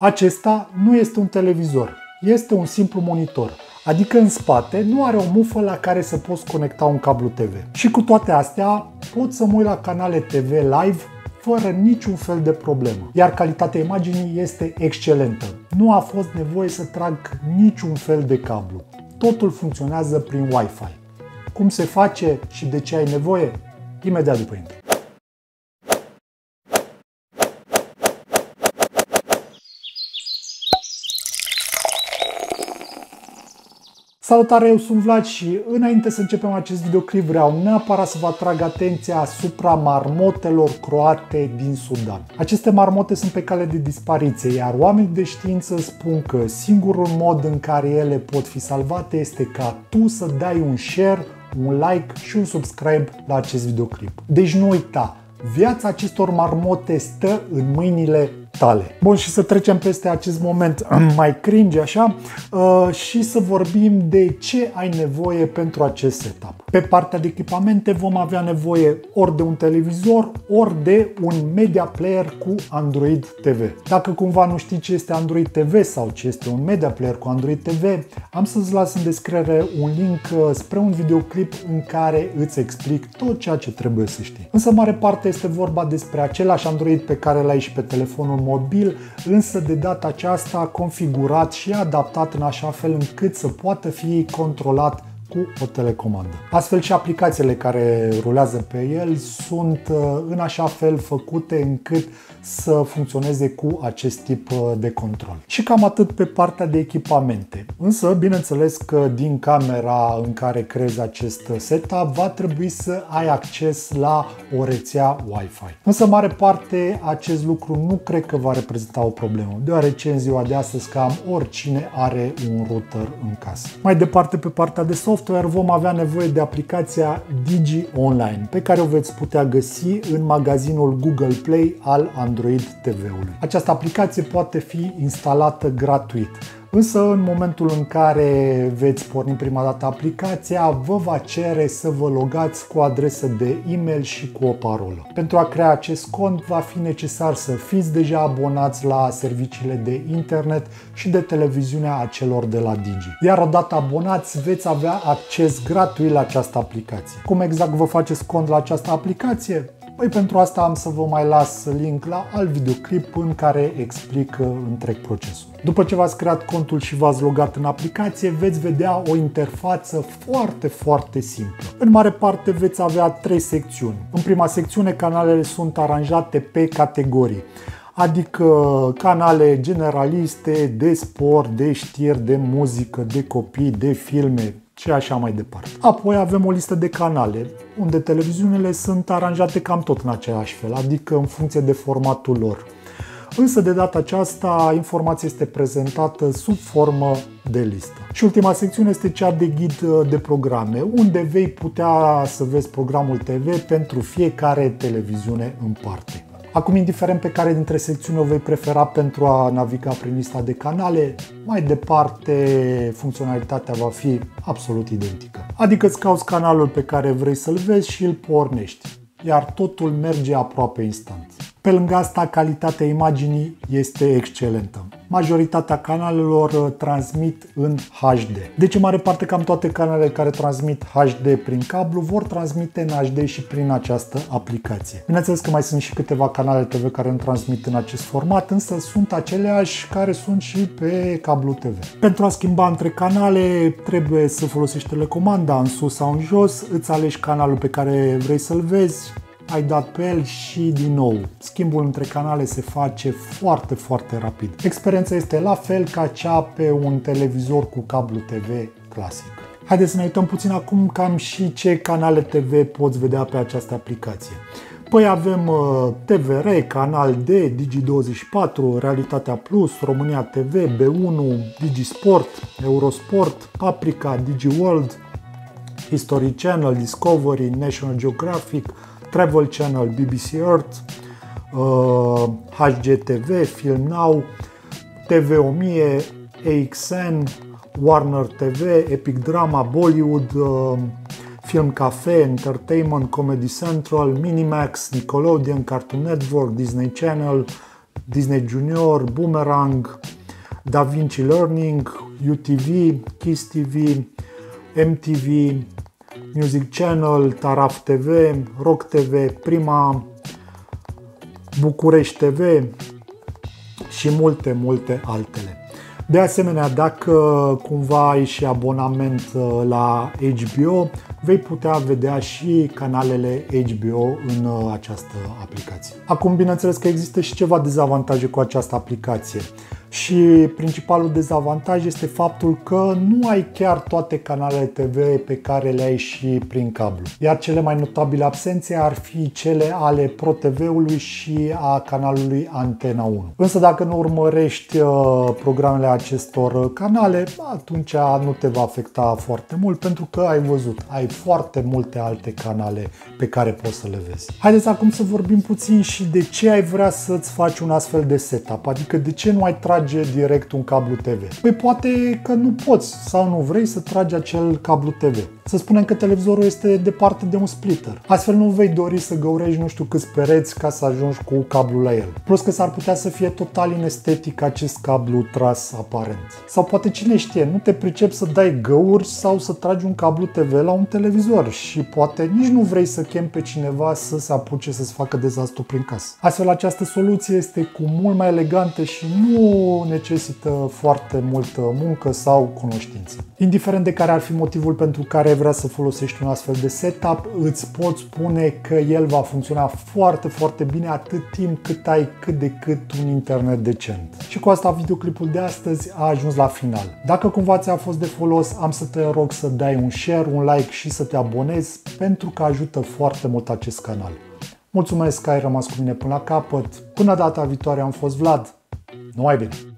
Acesta nu este un televizor, este un simplu monitor, adică în spate nu are o mufă la care să poți conecta un cablu TV. Și cu toate astea pot să mă uit la canale TV live fără niciun fel de problemă. Iar calitatea imaginii este excelentă. Nu a fost nevoie să trag niciun fel de cablu. Totul funcționează prin Wi-Fi. Cum se face și de ce ai nevoie? Imediat după intro. Salutare, eu sunt Vlad și înainte să începem acest videoclip vreau neapărat să vă atrag atenția asupra marmotelor croate din Sudan. Aceste marmote sunt pe cale de dispariție, iar oamenii de știință spun că singurul mod în care ele pot fi salvate este ca tu să dai un share, un like și un subscribe la acest videoclip. Deci nu uita, viața acestor marmote stă în mâinile tale. Bun, și să trecem peste acest moment mai cringe așa uh, și să vorbim de ce ai nevoie pentru acest setup. Pe partea de echipamente vom avea nevoie ori de un televizor, ori de un media player cu Android TV. Dacă cumva nu știi ce este Android TV sau ce este un media player cu Android TV, am să-ți las în descriere un link uh, spre un videoclip în care îți explic tot ceea ce trebuie să știi. Însă mare parte este vorba despre același Android pe care l-ai și pe telefonul mobil, însă de data aceasta configurat și adaptat în așa fel încât să poată fi controlat cu o telecomandă. Astfel și aplicațiile care rulează pe el sunt uh, în așa fel făcute încât să funcționeze cu acest tip uh, de control. Și cam atât pe partea de echipamente. Însă, bineînțeles că din camera în care creezi acest setup va trebui să ai acces la o rețea Wi-Fi. Însă, mare parte, acest lucru nu cred că va reprezenta o problemă, deoarece în ziua de astăzi cam oricine are un router în casă. Mai departe, pe partea de software, vom avea nevoie de aplicația Digi Online, pe care o veți putea găsi în magazinul Google Play al Android TV-ului. Această aplicație poate fi instalată gratuit. Însă în momentul în care veți porni prima dată aplicația, vă va cere să vă logați cu o adresă de e-mail și cu o parolă. Pentru a crea acest cont va fi necesar să fiți deja abonați la serviciile de internet și de televiziunea a celor de la Digi. Iar odată abonați veți avea acces gratuit la această aplicație. Cum exact vă faceți cont la această aplicație? Păi pentru asta am să vă mai las link la alt videoclip în care explic uh, întreg procesul. După ce v-ați creat contul și v-ați logat în aplicație, veți vedea o interfață foarte, foarte simplă. În mare parte veți avea trei secțiuni. În prima secțiune, canalele sunt aranjate pe categorii adică canale generaliste de sport, de știri, de muzică, de copii, de filme, și așa mai departe. Apoi avem o listă de canale, unde televiziunile sunt aranjate cam tot în același fel, adică în funcție de formatul lor. Însă de data aceasta informația este prezentată sub formă de listă. Și ultima secțiune este cea de ghid de programe, unde vei putea să vezi programul TV pentru fiecare televiziune în parte. Acum, indiferent pe care dintre secțiuni o vei prefera pentru a naviga prin lista de canale, mai departe funcționalitatea va fi absolut identică. Adică îți cauți canalul pe care vrei să-l vezi și îl pornești, iar totul merge aproape instant. Pe lângă asta, calitatea imaginii este excelentă. Majoritatea canalelor uh, transmit în HD. Deci, în mare parte, cam toate canalele care transmit HD prin cablu vor transmite în HD și prin această aplicație. Bineînțeles că mai sunt și câteva canale TV care nu transmit în acest format, însă sunt aceleași care sunt și pe cablu TV. Pentru a schimba între canale, trebuie să folosești telecomanda în sus sau în jos, îți alegi canalul pe care vrei să-l vezi, ai dat pe el și din nou. Schimbul între canale se face foarte, foarte rapid. Experiența este la fel ca cea pe un televizor cu cablu TV clasic. Haideți să ne uităm puțin acum cam și ce canale TV poți vedea pe această aplicație. Păi avem uh, TVR, Canal D, Digi24, Realitatea Plus, România TV, B1, Digisport, Eurosport, Paprika, DigiWorld, History Channel, Discovery, National Geographic, Travel Channel, BBC Earth, uh, HGTV, Film Now, TV1000, AXN, Warner TV, Epic Drama, Bollywood, uh, Film Cafe, Entertainment, Comedy Central, Minimax, Nickelodeon, Cartoon Network, Disney Channel, Disney Junior, Boomerang, DaVinci Learning, UTV, Kiss TV, MTV, Music Channel, Taraf TV, Rock TV, Prima, București TV și multe, multe altele. De asemenea, dacă cumva ai și abonament uh, la HBO, vei putea vedea și canalele HBO în uh, această aplicație. Acum, bineînțeles că există și ceva dezavantaje cu această aplicație și principalul dezavantaj este faptul că nu ai chiar toate canalele TV pe care le ai și prin cablu. Iar cele mai notabile absențe ar fi cele ale Pro TV-ului și a canalului Antena 1. Însă dacă nu urmărești uh, programele acestor canale, atunci nu te va afecta foarte mult pentru că ai văzut, ai foarte multe alte canale pe care poți să le vezi. Haideți acum să vorbim puțin și de ce ai vrea să-ți faci un astfel de setup, adică de ce nu ai trage direct un cablu TV. Păi poate că nu poți sau nu vrei să tragi acel cablu TV. Să spunem că televizorul este departe de un splitter. Astfel nu vei dori să găurești nu știu câți pereți ca să ajungi cu cablul la el. Plus că s-ar putea să fie total inestetic acest cablu tras aparent. Sau poate cine știe, nu te pricepi să dai găuri sau să tragi un cablu TV la un televizor și poate nici nu vrei să chem pe cineva să se apuce să-ți facă dezastru prin casă. Astfel această soluție este cu mult mai elegantă și nu necesită foarte multă muncă sau cunoștință. Indiferent de care ar fi motivul pentru care vrea să folosești un astfel de setup, îți pot spune că el va funcționa foarte, foarte bine atât timp cât ai cât de cât un internet decent. Și cu asta videoclipul de astăzi a ajuns la final. Dacă cumva ți-a fost de folos, am să te rog să dai un share, un like și să te abonezi pentru că ajută foarte mult acest canal. Mulțumesc că ai rămas cu mine până la capăt. Până data viitoare am fost Vlad. Numai bine!